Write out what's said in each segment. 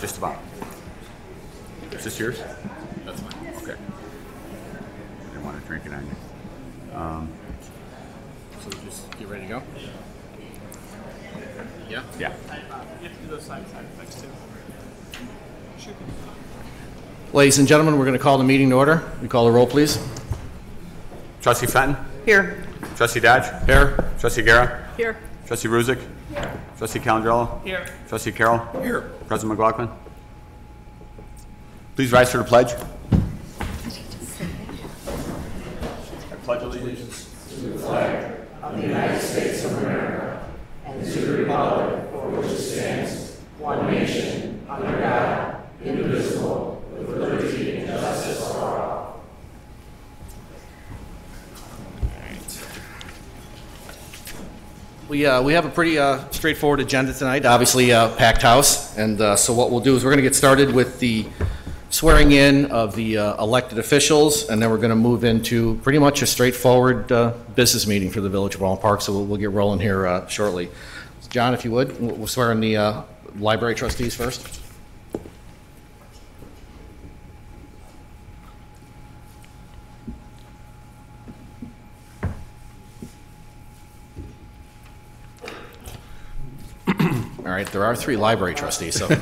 Just about. Is this yours? That's fine. Okay. I didn't want to drink it on you. So we just get ready to go? Yeah? Yeah. You have to do those side side effects too. Should be. Ladies and gentlemen, we're going to call the meeting to order. We call the roll, please. Trustee Fenton? Here. Trustee Dodge? Here. Trustee Gira? Here. Trustee Ruzich? Here. Trustee Calandriello? Here. Trustee Carroll? Here. President McLaughlin? Please rise for the pledge. I pledge allegiance We, uh, we have a pretty uh, straightforward agenda tonight, obviously uh, packed house. And uh, so what we'll do is we're going to get started with the swearing in of the uh, elected officials, and then we're going to move into pretty much a straightforward uh, business meeting for the Village of Orland Park, so we'll, we'll get rolling here uh, shortly. John, if you would, we'll we'll swear in the uh, library trustees first. Right, there are three library trustees, so.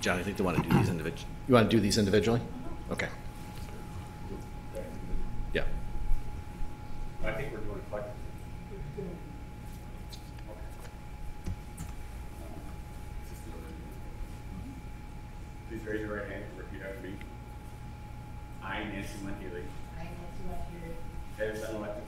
John, I think they want to do these individually. You want to do these individually? Okay. Yeah. I think we're doing collectively. Please raise your right hand and repeat after me. I, Nancy Lynn Healy, I, Nancy Wetfield, have been elected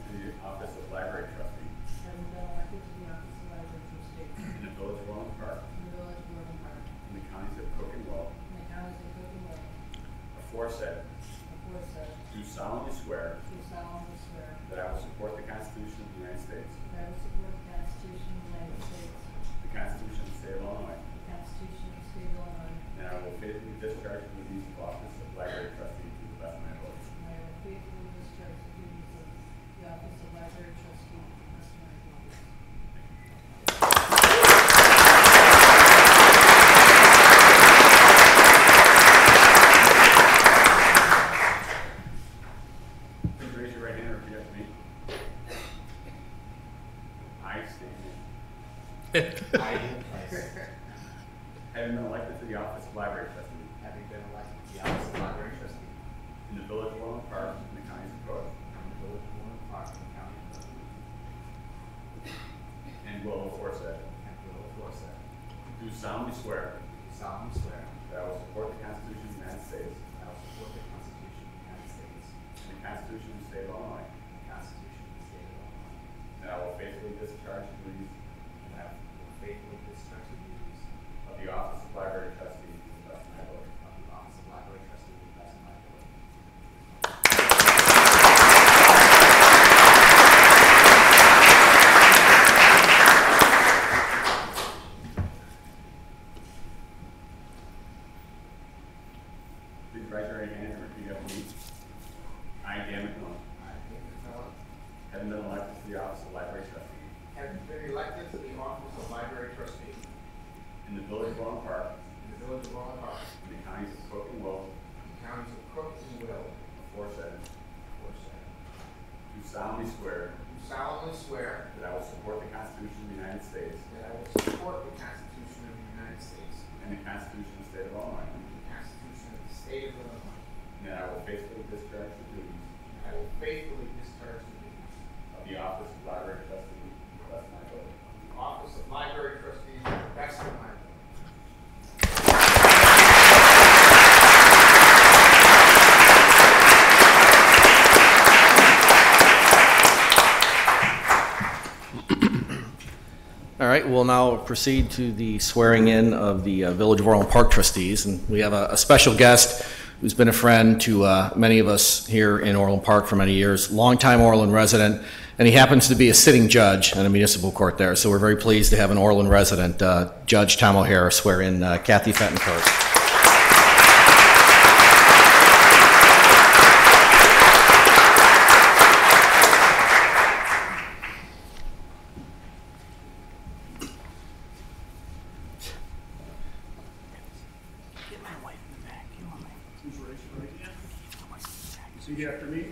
Please raise your right hand and repeat after me. I, Dan McMillan, I, Miller, having been elected to the office of library trustee. Having been elected to the office of library trustee. In the village of Orland Park. In the village of Orland Park. In the counties of Cook and Will, in the counties of Cook and Will, aforesaid, aforesaid, do solemnly swear do solemnly swear that I will support the Constitution of the United States that I will support the Constitution of the United States and the Constitution of the State of Illinois, and the Constitution of the State of Illinois, and that I will faithfully discharge the duties and I will faithfully discharge the duties of the office of library trustee to the best of my ability. of the office of library trustee to the best of my ability. All right, we'll now proceed to the swearing in of the uh, Village of Orland Park trustees. And we have a, a special guest who's been a friend to uh, many of us here in Orland Park for many years, longtime Orland resident, and he happens to be a sitting judge in a municipal court there. So we're very pleased to have an Orland resident, uh, Judge Tom O'Hara, swear in uh, Kathy Fenton first. Please raise your right hand. Repeat after me.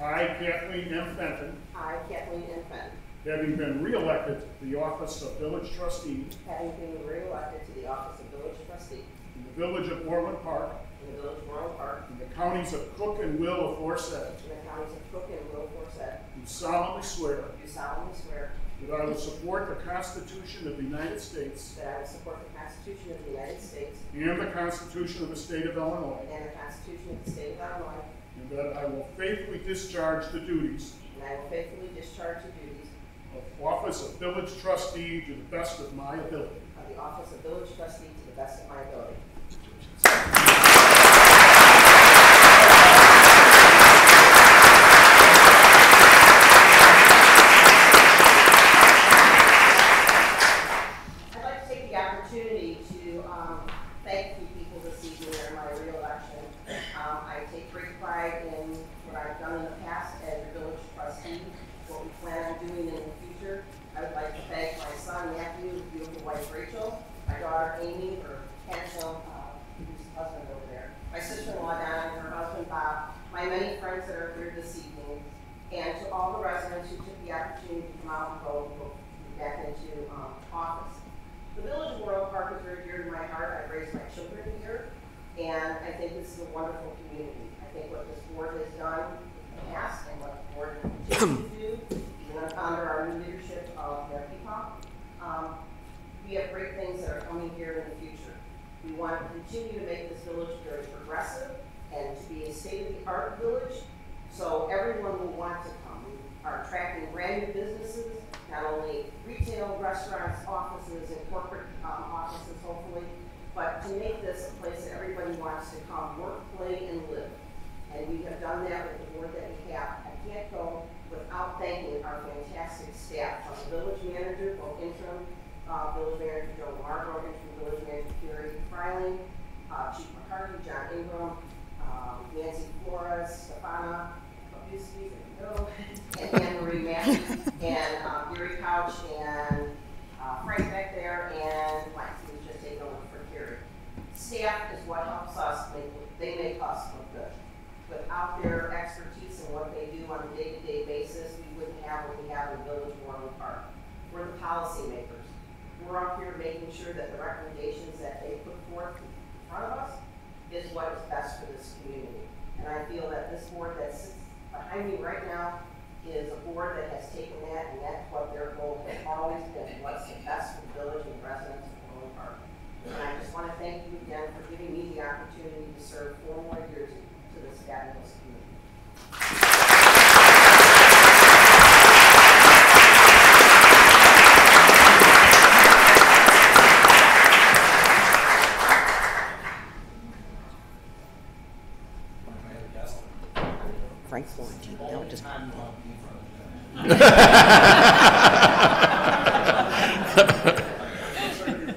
I, Kathleen M. Fenton, I, Kathleen M. Fenton, having been re-elected to the office of village trustee. Having been re-elected to the office of village trustee. In the village of Orland Park, in the village of Orland Park, in the counties of Cook and Will aforesaid, in the counties of Cook and Will Forset, do solemnly swear. Do solemnly swear. That I will support the Constitution of the United States. That I will support the Constitution of the United States. And the Constitution of the state of Illinois, and the Constitution of the state of Illinois, and that I will faithfully discharge the duties. And I will faithfully discharge the duties of office of village trustee to the best of my ability. of the office of village trustee to the best of my ability. I'd like to take the opportunity to um, thank you people this evening in my reelection. Um, I take great pride in what I've done in the past as your village trustee, what we plan on doing in the future. I would like to thank my son Matthew, beautiful wife Rachel, my daughter Amy, her handsome, uh, husband over there, my sister-in-law Donna, and her husband Bob, my many friends that are here this evening, and to all the residents who took the opportunity to come out and vote, vote back into um, office. The village of Orland Park is very dear to my heart. I've raised my children here, and I think this is a wonderful community. I think what this board has done in the past and what the board will continue to do, under our new leadership of Pekau, um, we have great things that are coming here in the future. We want to continue to make this village very progressive and to be a state-of-the-art village, so everyone will want to come. We are attracting brand new businesses, not only retail, restaurants, offices, and corporate um, offices hopefully, but to make this a place that everybody wants to come, work, play, and live. And we have done that with the board that we have. I can't go without thanking our fantastic staff, the village manager, both interim, uh, village manager Joe Margot, interim village manager Carrie Freiling, uh, Chief McCarthy, John Ingram, um, Nancy Flores, Stefana, Obusky, there you go, and Anne Marie Matthews, and, um, Gary Couch, and, uh, Frank back there, and Mike, who's just taking over for Carrie. Staff is what helps us, make they make us look good. Without their expertise and what they do on a day-to-day basis, we wouldn't have what we have in Village Orland Park. We're the policymakers. We're up here making sure that the recommendations that they put forth in front of us is what is best for this community. And I feel that this board that sits behind me right now is a board that has taken that, and that's what their goal has always been, what's the best for the village and residents of Orland Park. And I just want to thank you again for giving me the opportunity to serve four more years to this fabulous community. Frank's warranty, no, just.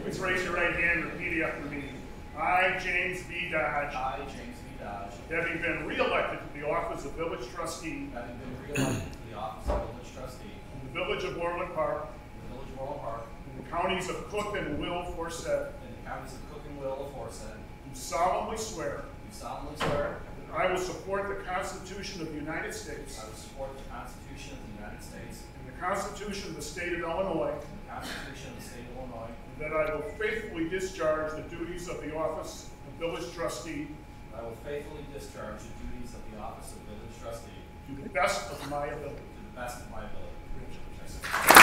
Please raise your right hand and repeat after me. I, James B. Dodge, I, James B. Dodge, having been re-elected to the office of village trustee having been re-elected to the office of village trustee in the village of Orland Park, in the village of Orland Park, in the counties of Cook Forset, in the counties of Cook and Will aforesaid, do solemnly swear do solemnly swear that I will support the Constitution of the United States I will support the Constitution of the United States and the Constitution of the state of Illinois, and the Constitution of the state of Illinois, and that I will faithfully discharge the duties of the office of village trustee and I will faithfully discharge the duties of the office of village trustee to the best of my ability. to the best of my ability. Um,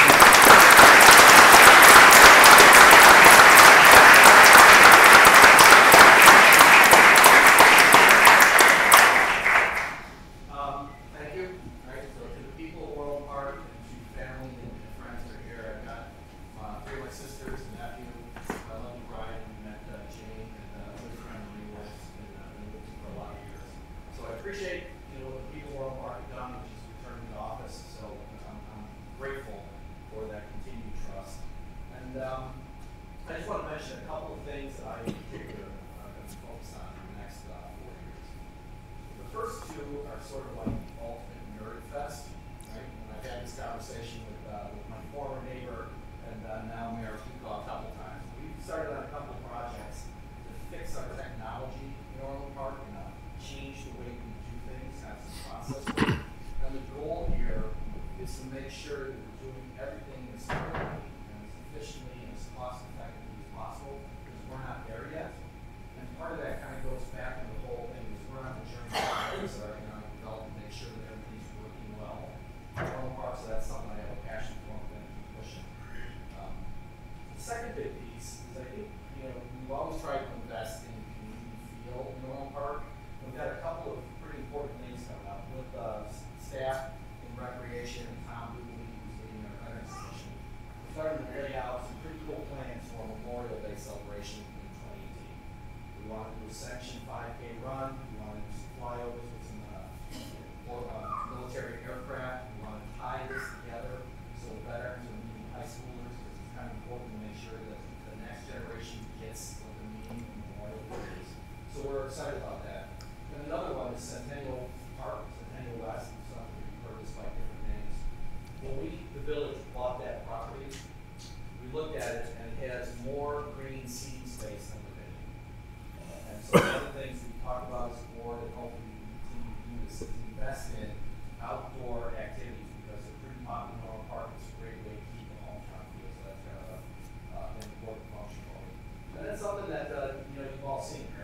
policy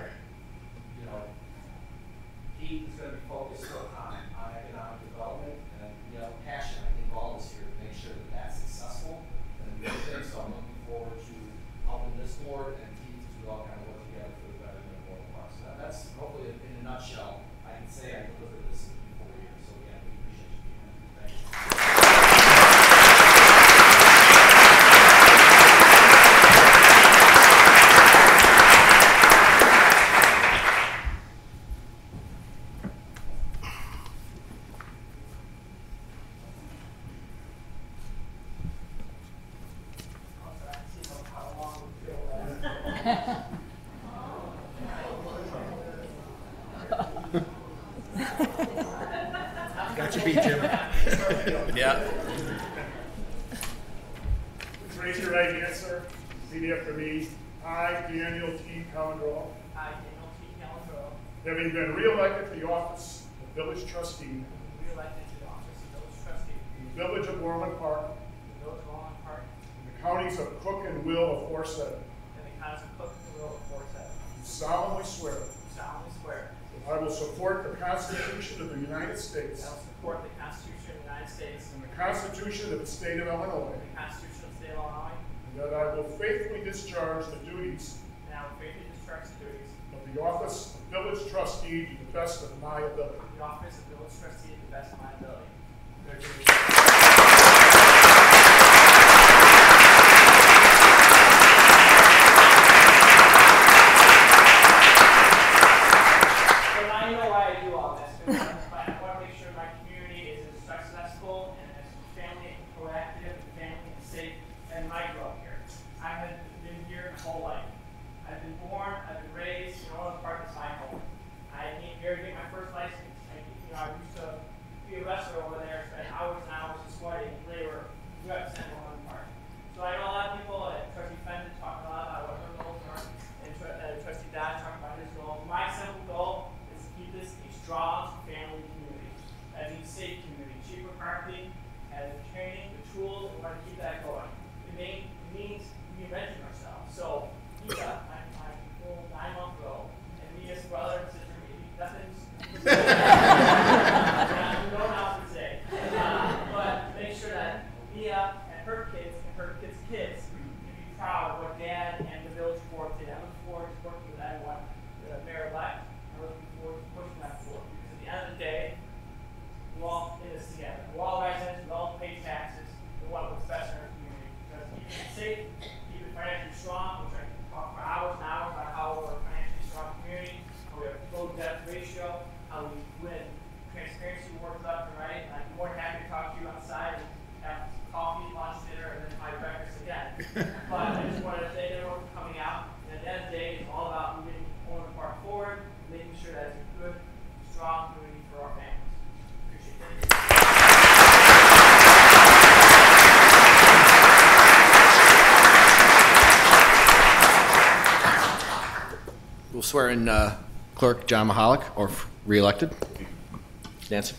States. I will support the Constitution of the United States. And the Constitution of the State of Illinois. And the Constitution of the State of Illinois. And that I will faithfully discharge the duties. And faithfully discharge the duties. Of the office of village trustee to the best of my ability. The office of village trustee to the best of my ability. Clerk John Mehalek, or reelected. Nancy?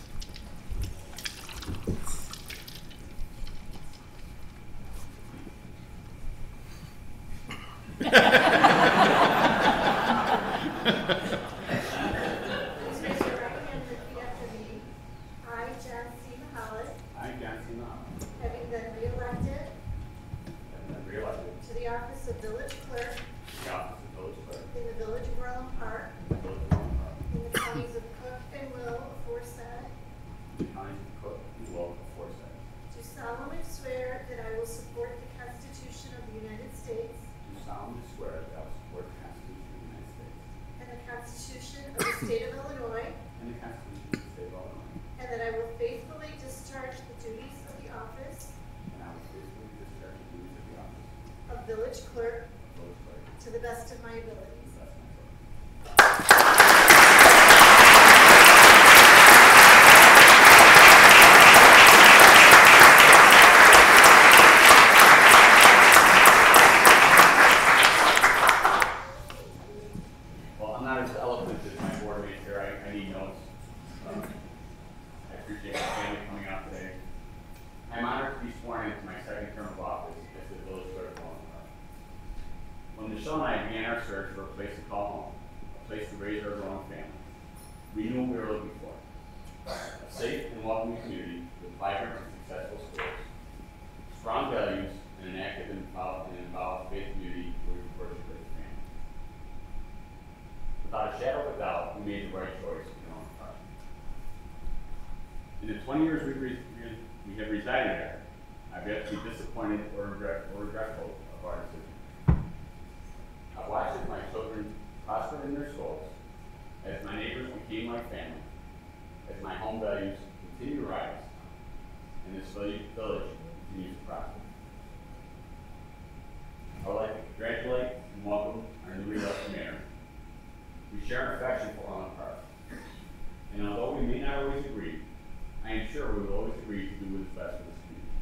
In the twenty years we've re- we have resided there, I've yet to be disappointed or regret, or regretful of our decision. I've watched as my children prospered in their schools, as my neighbors became like family, as my home values continue to rise, and this village continues to prosper. I would like to congratulate and welcome our newly elected mayor. We share an affection for Orland Park. And although we may not always agree, I am sure we will always agree to do what is best for this community.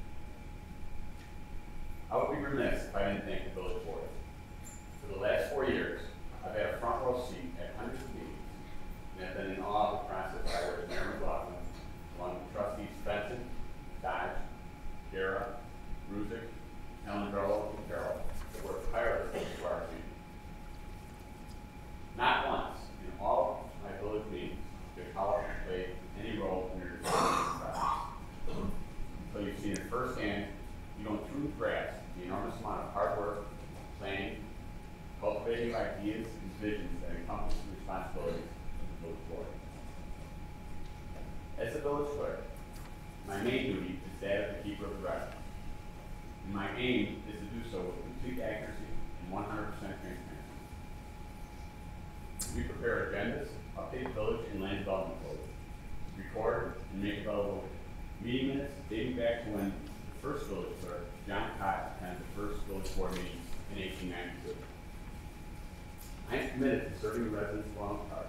I would be remiss if I didn't thank the village board. For the last four years, I've had a front row seat at hundreds of meetings and have been in awe of the process by which Mayor McLaughlin, along with trustees Benson, Dodge, Dara, Ruzich, Ellen Garlow, and Carroll, have worked tirelessly for our community. Not once in all of my village meetings did politics play any role in your decision process. Until you've seen it firsthand, you don't truly grasp the enormous amount of hard work, planning, cultivating ideas and visions that encompass the responsibilities of the village board. As a village clerk, my main duty is that of the keeper of the record. And my aim is to do so with complete accuracy and one hundred percent transparency. We prepare agendas, update village and land development code, record and make available meeting minutes dating back to when the first village clerk, John Cott, attended the first village board meeting in eighteen ninety-two. I am committed to serving the residents of Orland Park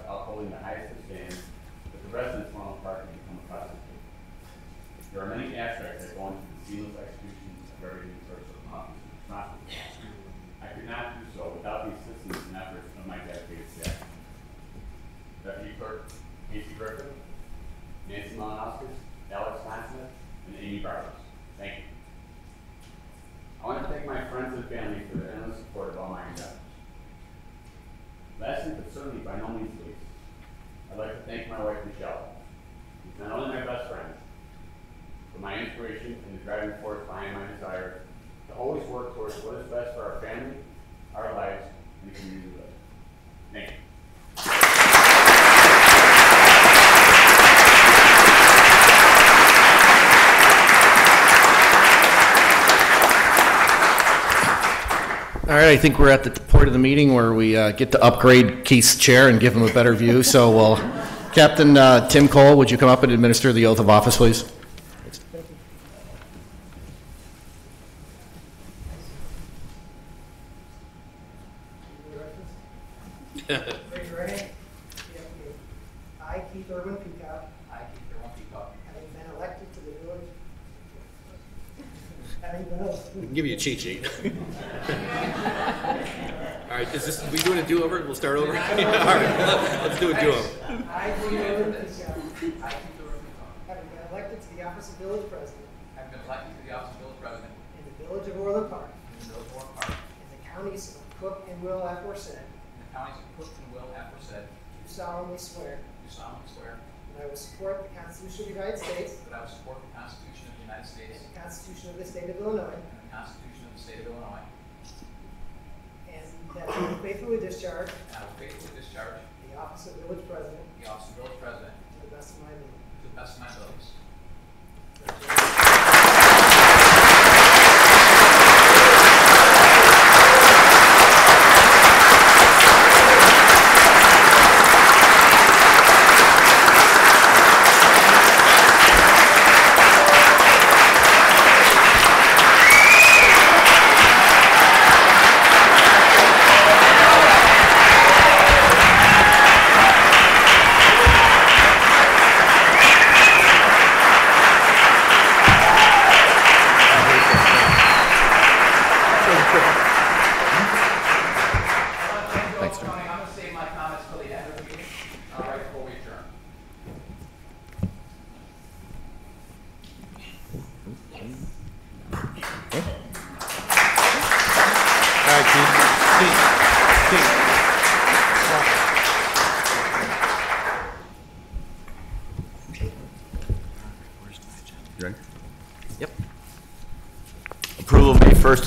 by upholding the highest of standards that the residents of Orland Park can become accustomed to. There are many aspects that go into the seamless execution of everything clerks of office is responsible for. I could not do so without the assistance and efforts of my dedicated staff. Deputy Clerk Casey Griffin, Nancy Malinowskis, Alex Constant, and Amy Barbers. Thank you. I want to thank my friends and family for their endless support of all my endeavors. Lastly, but certainly by no means least, I'd like to thank my wife Michelle, who's not only my best friend, but my inspiration and the driving force behind my desire to always work towards what is best for our family, our lives, and the community we live. in. Thank you. All right, I think we're at the point of the meeting where we uh, get to upgrade Keith's chair and give him a better view. So, well, Captain uh, Tim Cole, would you come up and administer the oath of office, please? Raise your right hand. Repeat after me. I, Keith Irwin Pekau, I, Keith Irwin Pekau, having been elected to the village, having been elected Give you a cheat sheet. All right, is this, we doing a do-over? We'll start over? All right, let's do a do-over. I, Keith Irwin Pekau, I, Keith Irwin Pekau, having been elected to the office of village president have been elected to the office of village president in the village of Orland Park, in the village of Orland Park, in the counties of Cook and Will aforesaid, in the counties of Cook and Will aforesaid, do solemnly swear do solemnly swear that I will support the Constitution of the United States. That I will support the Constitution of the United States. And the Constitution of the State of Illinois, and the Constitution of the State of Illinois, and that I will faithfully discharge and I will faithfully discharge the office of village president the office of village president to the best of my ability. to the best of my abilities.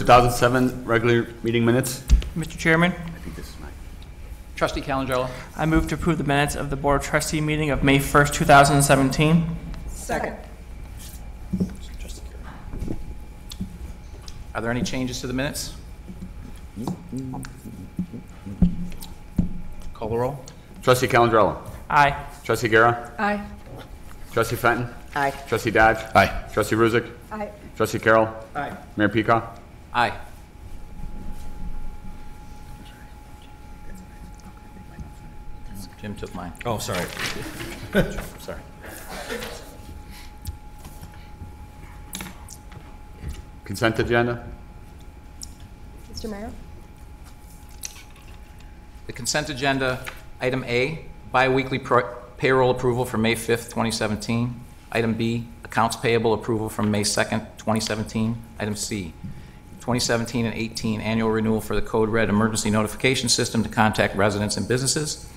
2007 regular meeting minutes. Mr. Chairman, I think this is mine. Trustee Calangelo. I move to approve the minutes of the Board of Trustee meeting of May 1st, 2017. Second. Are there any changes to the minutes? Call the roll. Trustee Calandriello. Aye. Trustee Gira. Aye. Trustee Fenton. Aye. Trustee Dodge. Aye. Trustee Ruzich. Aye. Trustee Carroll. Aye. Mayor Pekau. Aye. Jim took mine. Oh, sorry. Sorry. Consent agenda. Mr. Mayor? The consent agenda, item A, biweekly pro- payroll approval for May 5th, 2017. Item B, accounts payable approval from May 2nd, 2017. Item C, 2017 and 18 annual renewal for the Code Red emergency notification system to contact residents and businesses.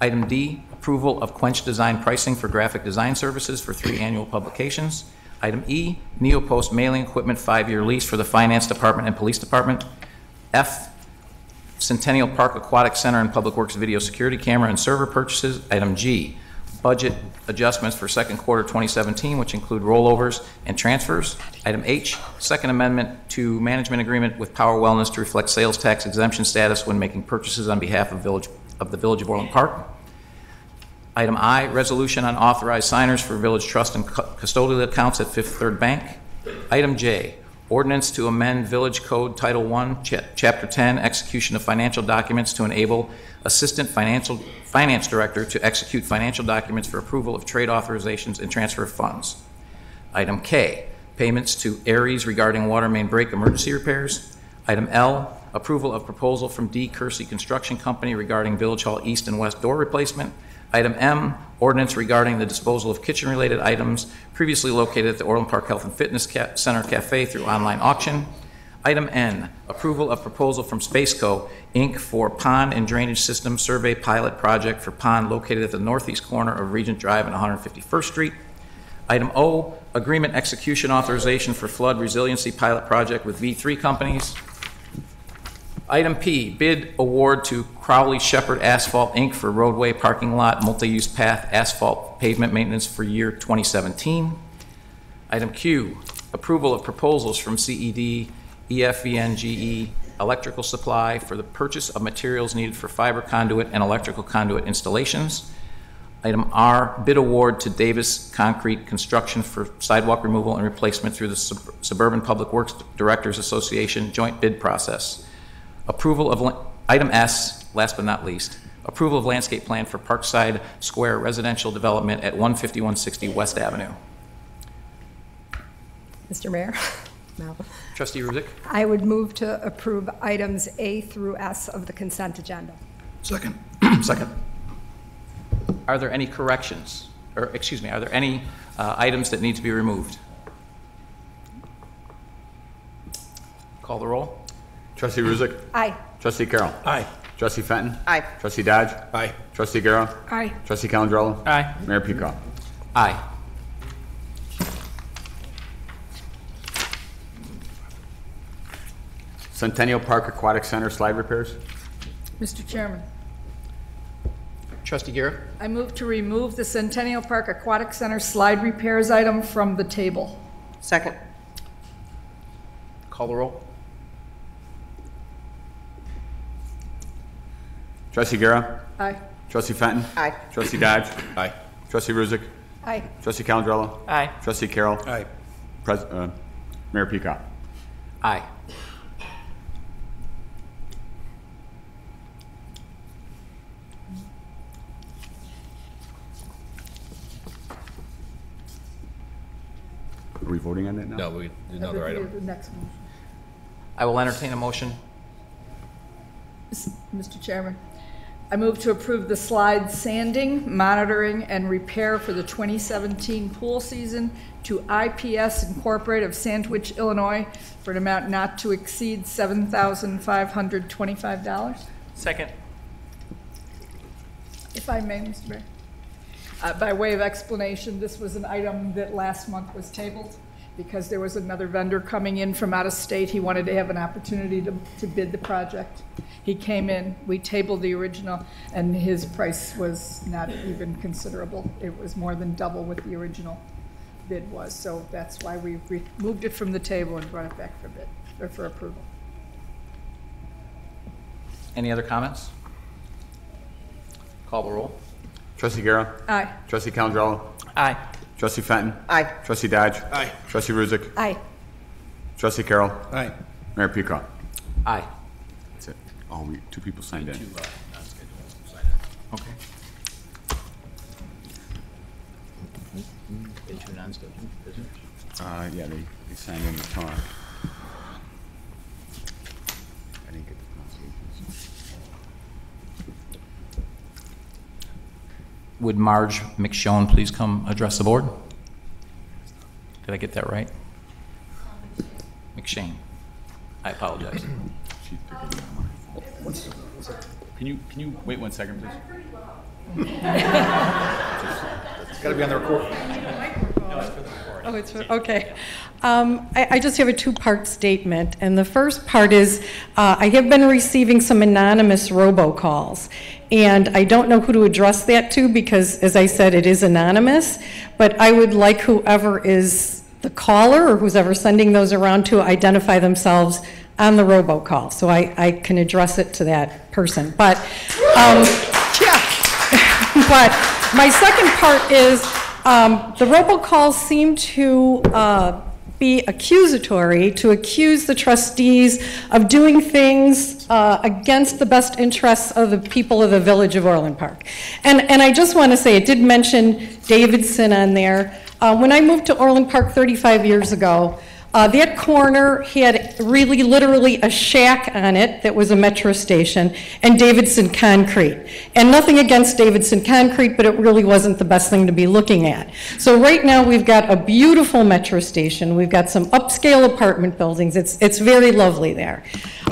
Item D, approval of Quench Design pricing for graphic design services for three annual publications. Item E, Neopost mailing equipment five-year lease for the Finance Department and Police Department. F, Centennial Park Aquatic Center and Public Works Video Security Camera and Server purchases. Item G, budget adjustments for second quarter 2017, which include rollovers and transfers. Item H, Second Amendment to Management Agreement with Power Wellness to reflect sales tax exemption status when making purchases on behalf of Village, of the Village of Orland Park. Item I, resolution on authorized signers for village trust and custodial accounts at Fifth Third Bank. Item J, ordinance to amend Village Code Title I, Cha- Chapter 10, execution of financial documents to enable Assistant Financial, Finance Director to execute financial documents for approval of trade authorizations and transfer of funds. Item K, payments to Airy's regarding water main break emergency repairs. Item L, approval of proposal from D. Kersey Construction Company regarding Village Hall East and West door replacement. Item M, ordinance regarding the disposal of kitchen-related items previously located at the Orland Park Health and Fitness Ca- Center Cafe through online auction. Item N, approval of proposal from Spaceco, Inc. for pond and drainage system survey pilot project for pond located at the northeast corner of Regent Drive and 151st Street. Item O, agreement execution authorization for flood resiliency pilot project with V3 companies. Item P, bid award to Crowley Shepherd Asphalt, Inc. for roadway parking lot multi-use path asphalt pavement maintenance for year 2017. Item Q, approval of proposals from CED, EFVNGE Electrical Supply for the purchase of materials needed for fiber conduit and electrical conduit installations. Item R, bid award to Davis Concrete Construction for sidewalk removal and replacement through the Sub- Suburban Public Works Directors Association joint bid process. Approval of, item S, last but not least, approval of landscape plan for Parkside Square residential development at 15160 West Avenue. Mr. Mayor? No. Trustee Ruzich? I would move to approve items A through S of the consent agenda. Second. Second. Are there any corrections? Or, excuse me, are there any uh, items that need to be removed? Call the roll. Trustee Ruzich. Aye. Trustee Carroll. Aye. Trustee Fenton. Aye. Trustee Dodge. Aye. Trustee Gira. Aye. Trustee Calandriello. Aye. Mayor Pekau. Aye. Centennial Park Aquatic Center slide repairs. Mr. Chairman, Trustee Garrett? I move to remove the Centennial Park Aquatic Center slide repairs item from the table. Second. Call the roll. Trustee Gira. Aye. Trustee Fenton. Aye. Trustee Dodge. Aye. Trustee Ruzich. Aye. Trustee Calandriello. Aye. Trustee Carroll. Aye. Pres- uh, Mayor Pekau. Aye. Are we voting on that now? No, we, That another would item. The next motion. I will entertain a motion. Mr. Chairman, I move to approve the slide sanding, monitoring, and repair for the 2017 pool season to IPS Incorporated of Sandwich, Illinois, for an amount not to exceed $7,525. Second. If I may, Mr. Mayor. Uh, By way of explanation, this was an item that last month was tabled, because there was another vendor coming in from out of state. He wanted to have an opportunity to, to bid the project. He came in, we tabled the original, and his price was not even considerable. It was more than double what the original bid was, so that's why we removed it from the table and brought it back for bid, or for approval. Any other comments? Call the roll. Trustee Garrett. Aye. Trustee Calendro. Aye. Trustee Fenton. Aye. Trustee Dodge. Aye. Trustee Ruzich. Aye. Trustee Carroll. Aye. Mayor Pekau. Aye. That's it. Oh, we, two people signed in. Okay. Two non-scheduled visitors? Uh, yeah, they, they signed in the talk. I didn't get the pronunciations. Would Marge McShone please come address the board? Did I get that right? McShane. I apologize. She took it down on her phone. Can you, can you wait one second, please? It's gotta be on the record. Oh, it's, okay. Um, I, I just have a two-part statement, and the first part is, uh, I have been receiving some anonymous robocalls, and I don't know who to address that to, because, as I said, it is anonymous, but I would like whoever is the caller, or who's ever sending those around to identify themselves on the robocall, so I, I can address it to that person. But, um, but my second part is, um, the robocalls seem to uh, be accusatory, to accuse the trustees of doing things uh, against the best interests of the people of the village of Orland Park. And, and I just want to say, it did mention Davidson on there. Uh, When I moved to Orland Park 35 years ago, uh, That corner had really literally a shack on it that was a metro station and Davidson Concrete. And nothing against Davidson Concrete, but it really wasn't the best thing to be looking at. So right now, we've got a beautiful metro station. We've got some upscale apartment buildings. It's, it's very lovely there.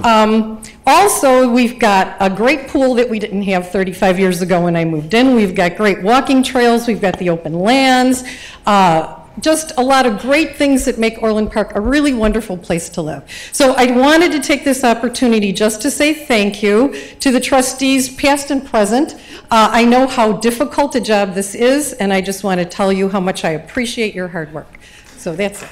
Um, Also, we've got a great pool that we didn't have 35 years ago when I moved in. We've got great walking trails. We've got the open lands. Uh, just a lot of great things that make Orland Park a really wonderful place to live. So I wanted to take this opportunity just to say thank you to the trustees, past and present. Uh, I know how difficult a job this is, and I just want to tell you how much I appreciate your hard work. So that's it.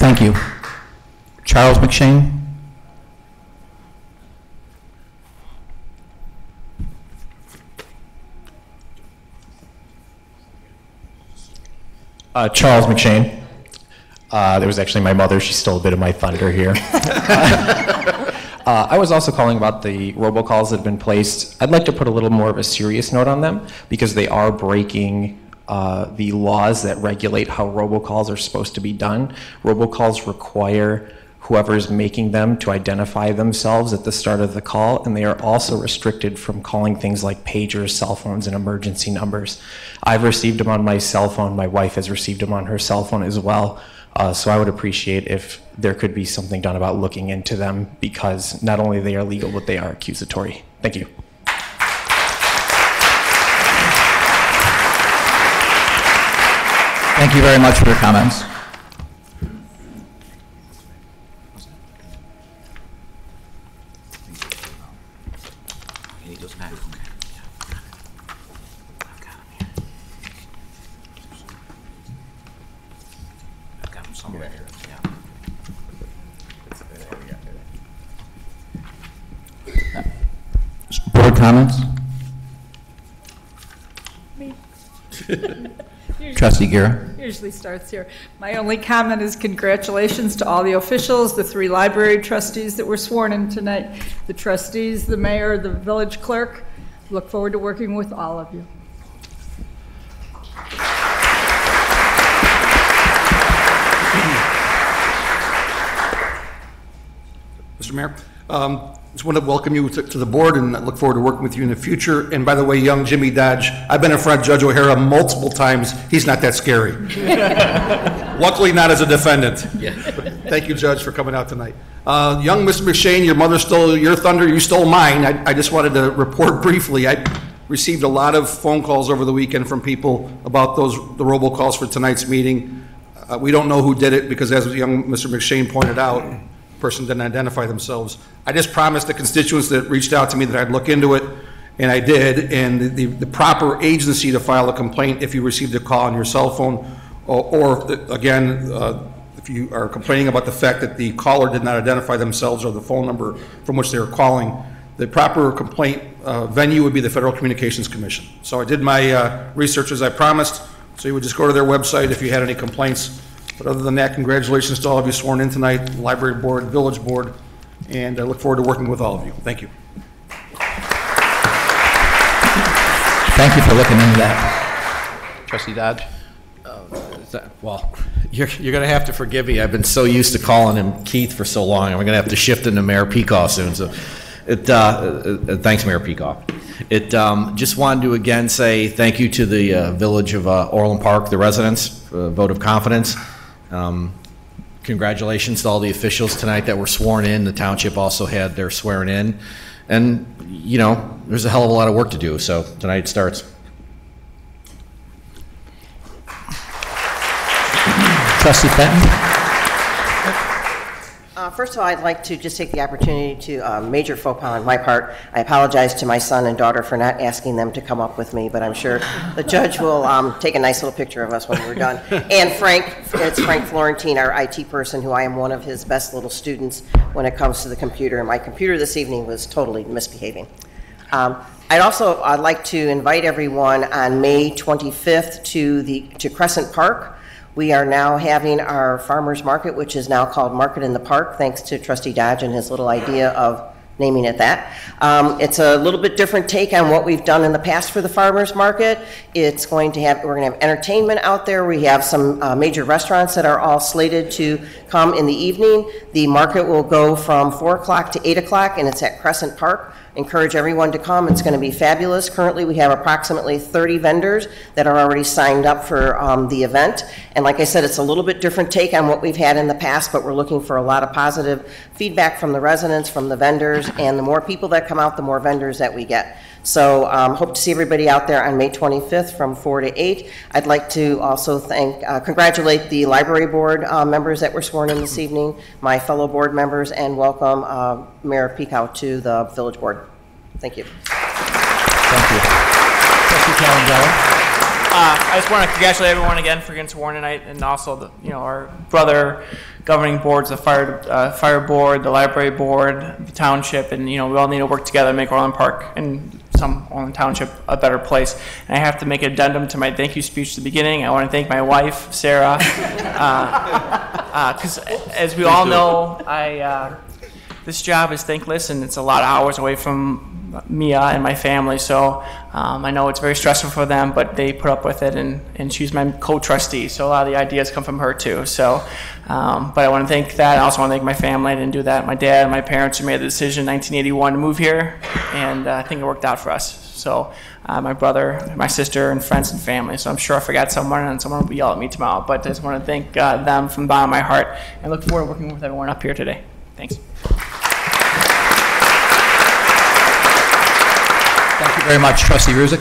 Thank you. Charles McShane? Uh, Charles McShane. Uh, that was actually my mother. She stole a bit of my thunder here. Uh, I was also calling about the robocalls that have been placed. I'd like to put a little more of a serious note on them because they are breaking uh, the laws that regulate how robocalls are supposed to be done. Robocalls require whoever is making them to identify themselves at the start of the call, and they are also restricted from calling things like pagers, cell phones, and emergency numbers. I've received them on my cell phone. My wife has received them on her cell phone as well. Uh, so I would appreciate if there could be something done about looking into them because not only they are legal, but they are accusatory. Thank you. Thank you very much for your comments. I've got them somewhere here, yeah. Board comments? Me. Trustee Gira? Usually starts here. My only comment is congratulations to all the officials, the three library trustees that were sworn in tonight, the trustees, the mayor, the village clerk. Look forward to working with all of you. Mr. Mayor, um, just want to welcome you to to the board and I look forward to working with you in the future. And by the way, young Jimmy Dodge, I've been in front of Judge O'Hara multiple times. He's not that scary. Luckily, not as a defendant. Yeah. Thank you, Judge, for coming out tonight. Uh, Young Mr. McShane, your mother stole your thunder, you stole mine. I I just wanted to report briefly, I received a lot of phone calls over the weekend from people about those, the robocalls for tonight's meeting. Uh, We don't know who did it, because as young Mr. McShane pointed out, person didn't identify themselves. I just promised the constituents that reached out to me that I'd look into it, and I did, and the, the proper agency to file a complaint if you received a call on your cell phone, or, or, again, uh, if you are complaining about the fact that the caller did not identify themselves or the phone number from which they were calling, the proper complaint uh, venue would be the Federal Communications Commission. So I did my uh, research as I promised, so you would just go to their website if you had any complaints. But other than that, congratulations to all of you sworn in tonight, Library Board, Village Board, and I look forward to working with all of you. Thank you. Thank you for looking into that. Trustee Dodge? Well, you're, you're going to have to forgive me. I've been so used to calling him Keith for so long. I'm going to have to shift into Mayor Pekau soon. So, it, uh, uh, thanks, Mayor Pekau. It um, just wanted to again say thank you to the uh, village of uh, Orland Park, the residents, uh, vote of confidence. Um, congratulations to all the officials tonight that were sworn in. The township also had their swearing in, and you know, there's a hell of a lot of work to do. So tonight starts. Trustee Fenton? First of all, I'd like to just take the opportunity to, uh, major faux pas on my part. I apologize to my son and daughter for not asking them to come up with me, but I'm sure the judge will um, take a nice little picture of us when we're done. And Frank, it's Frank Florentine, our IT person, who I am one of his best little students when it comes to the computer. And my computer this evening was totally misbehaving. Um, I'd also, I'd like to invite everyone on May 25th to the, to Crescent Park. We are now having our farmer's market, which is now called Market in the Park, thanks to Trustee Dodge and his little idea of naming it that. Um, it's a little bit different take on what we've done in the past for the farmer's market. It's going to have, we're going to have entertainment out there. We have some uh, major restaurants that are all slated to come in the evening. The market will go from 4 o'clock to 8 o'clock, and it's at Crescent Park. Encourage everyone to come. It's going to be fabulous. Currently, we have approximately 30 vendors that are already signed up for um, the event. And like I said, it's a little bit different take on what we've had in the past, but we're looking for a lot of positive feedback from the residents, from the vendors, and the more people that come out, the more vendors that we get. So um, hope to see everybody out there on May 25th from 4 to 8. I'd like to also thank, uh, congratulate the library board uh, members that were sworn in this evening, my fellow board members, and welcome uh, Mayor Pekau to the village board. Thank you. Thank you. Trustee Calandriello? Uh, I just want to congratulate everyone again for getting sworn tonight, and also the, you know, our brother governing boards, the fire, uh, fire board, the library board, the township, and, you know, we all need to work together to make Orland Park and some Orland Township a better place. And I have to make an addendum to my thank you speech at the beginning. I want to thank my wife, Sarah, because as we all know, I, uh, this job is thankless and it's a lot of hours away from Mia and my family. So um, I know it's very stressful for them, but they put up with it. And, and she's my co-trustee, so a lot of the ideas come from her too. So, um, but I want to thank that. I also want to thank my family. I didn't do that. My dad, and my parents who made the decision in 1981 to move here, and uh, I think it worked out for us. So. Uh, my brother, my sister, and friends and family. So I'm sure I forgot someone, and someone will yell at me tomorrow. But I just want to thank uh, them from the bottom of my heart, and look forward to working with everyone up here today. Thanks. Thank you very much. Trustee Ruzich?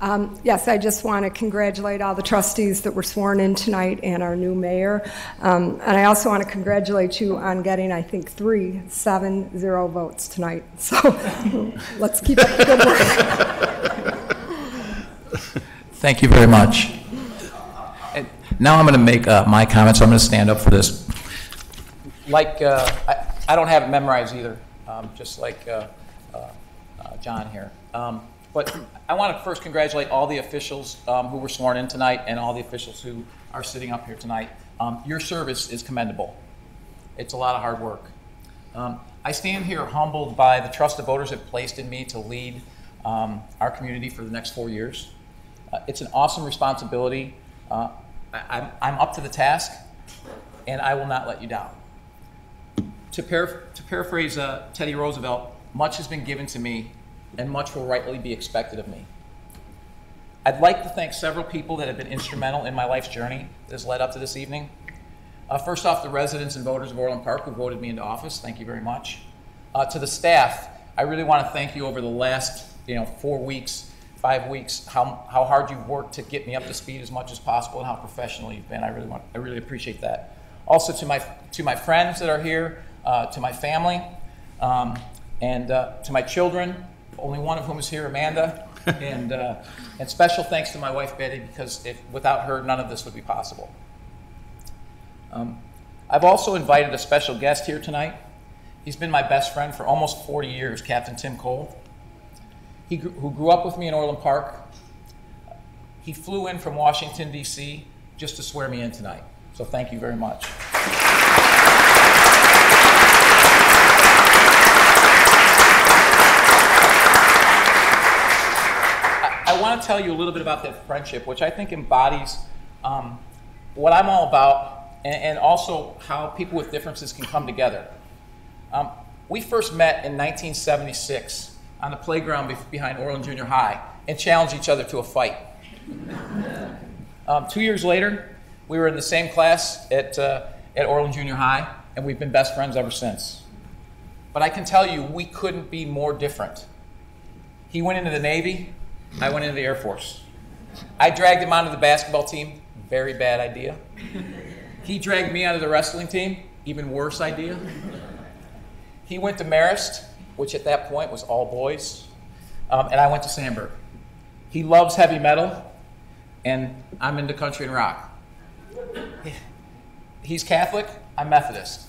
Um, Yes, I just want to congratulate all the trustees that were sworn in tonight and our new mayor. Um, And I also want to congratulate you on getting, I think, three, seven, zero votes tonight. So let's keep up the good work. Thank you very much. And Now I'm going to make uh, my comments, so I'm going to stand up for this. Like, uh, I I don't have it memorized either, um, just like uh, uh, John here. Um, But I want to first congratulate all the officials um, who were sworn in tonight and all the officials who are sitting up here tonight. Um, Your service is commendable. It's a lot of hard work. Um, I stand here humbled by the trust the voters have placed in me to lead um, our community for the next four years. Uh, It's an awesome responsibility. Uh, I- I'm I'm up to the task, and I will not let you down. To to paraphrase uh, Teddy Roosevelt, much has been given to me, and much will rightly be expected of me. I'd like to thank several people that have been instrumental in my life's journey that has led up to this evening. Uh, First off, the residents and voters of Orland Park who voted me into office, thank you very much. Uh, To the staff, I really want to thank you over the last, you know, four weeks, five weeks, how, how hard you've worked to get me up to speed as much as possible and how professional you've been. I really want, I really appreciate that. Also to my, to my friends that are here, uh, to my family, um, and uh, to my children, only one of whom is here, Amanda. and, uh, and special thanks to my wife Betty because if, without her, none of this would be possible. Um, I've also invited a special guest here tonight. He's been my best friend for almost 40 years, Captain Tim Cole. He who grew up with me in Orland Park. He flew in from Washington, D.C. just to swear me in tonight. So thank you very much. I want to tell you a little bit about that friendship, which I think embodies um, what I'm all about and, and, also how people with differences can come together. Um, we first met in 1976 on the playground be- behind Orland Junior High and challenged each other to a fight. Um, two years later, we were in the same class at, uh, at Orland Junior High, and we've been best friends ever since. But I can tell you, we couldn't be more different. He went into the Navy, I went into the Air Force. I dragged him onto the basketball team, very bad idea. He dragged me onto the wrestling team, even worse idea. He went to Marist, which at that point was all boys, um, and I went to Sandburg. He loves heavy metal, and I'm into country and rock. He's Catholic, I'm Methodist.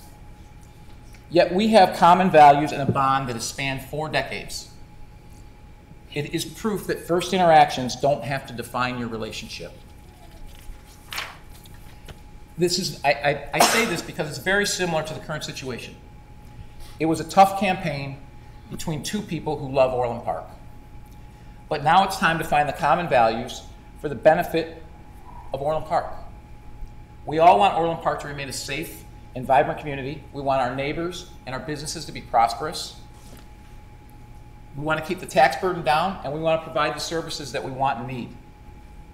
Yet we have common values and a bond that has spanned four decades. It is proof that first interactions don't have to define your relationship. This is, I, I, I, say this because it's very similar to the current situation. It was a tough campaign between two people who love Orland Park. But now it's time to find the common values for the benefit of Orland Park. We all want Orland Park to remain a safe and vibrant community. We want our neighbors and our businesses to be prosperous. We want to keep the tax burden down, and we want to provide the services that we want and need.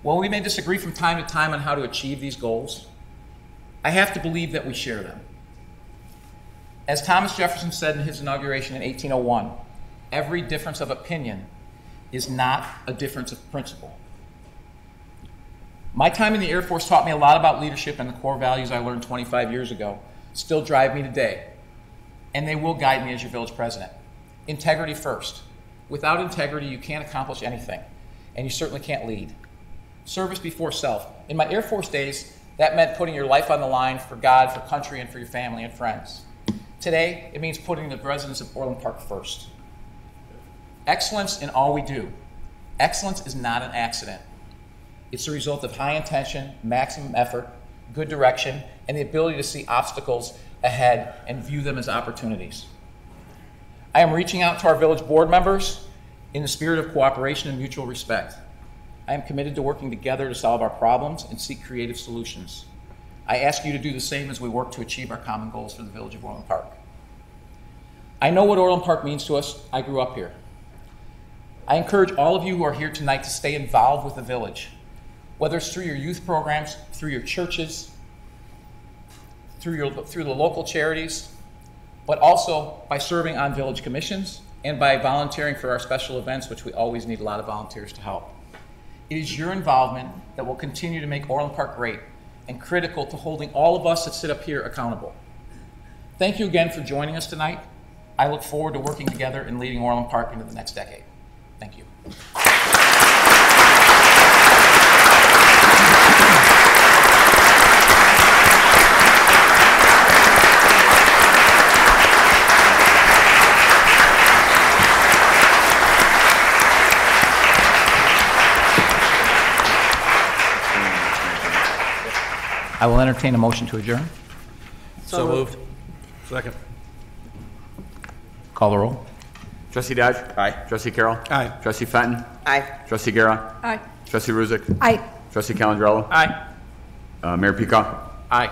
While we may disagree from time to time on how to achieve these goals, I have to believe that we share them. As Thomas Jefferson said in his inauguration in 1801, every difference of opinion is not a difference of principle. My time in the Air Force taught me a lot about leadership and the core values I learned 25 years ago still drive me today, and they will guide me as your village president. Integrity first. Without integrity, you can't accomplish anything, and you certainly can't lead. Service before self. In my Air Force days, that meant putting your life on the line for God, for country, and for your family and friends. Today, it means putting the residents of Orland Park first. Excellence in all we do. Excellence is not an accident. It's the result of high intention, maximum effort, good direction, and the ability to see obstacles ahead and view them as opportunities. I am reaching out to our village board members in the spirit of cooperation and mutual respect. I am committed to working together to solve our problems and seek creative solutions. I ask you to do the same as we work to achieve our common goals for the village of Orland Park. I know what Orland Park means to us. I grew up here. I encourage all of you who are here tonight to stay involved with the village, whether it's through your youth programs, through your churches, through, your, through the local charities, but also by serving on village commissions and by volunteering for our special events, which we always need a lot of volunteers to help. It is your involvement that will continue to make Orland Park great and critical to holding all of us that sit up here accountable. Thank you again for joining us tonight. I look forward to working together and leading Orland Park into the next decade. Thank you. I will entertain a motion to adjourn. So moved. Second. Call the roll. Trustee Dodge? Aye. Trustee Carroll? Aye. Trustee Fenton? Aye. Trustee Gira? Aye. Trustee Ruzich? Aye. Trustee Calandriello? Aye. Uh, Mayor Pekau? Aye.